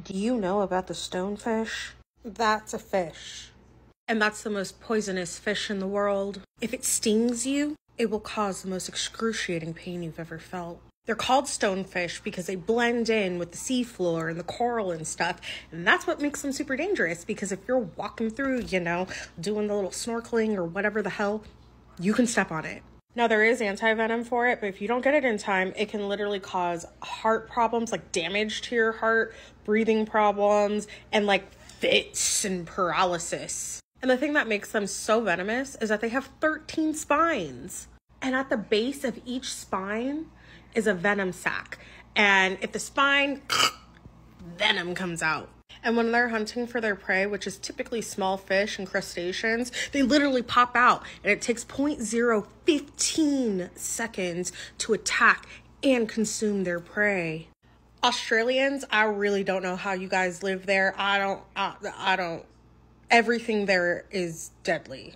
Do you know about the stonefish? That's a fish. And that's the most poisonous fish in the world. If it stings you, it will cause the most excruciating pain you've ever felt. They're called stonefish because they blend in with the seafloor and the coral and stuff. And that's what makes them super dangerous because if you're walking through, you know, doing the little snorkeling or whatever the hell, you can step on it. Now, there is anti venom for it, but if you don't get it in time, it can literally cause heart problems, like damage to your heart, breathing problems, and like fits and paralysis. And the thing that makes them so venomous is that they have 13 spines. And at the base of each spine is a venom sac. And if the spine, venom comes out. And when they're hunting for their prey, which is typically small fish and crustaceans, they literally pop out and it takes 0.015 seconds to attack and consume their prey. Australians, I really don't know how you guys live there. I don't, I, I don't, everything there is deadly.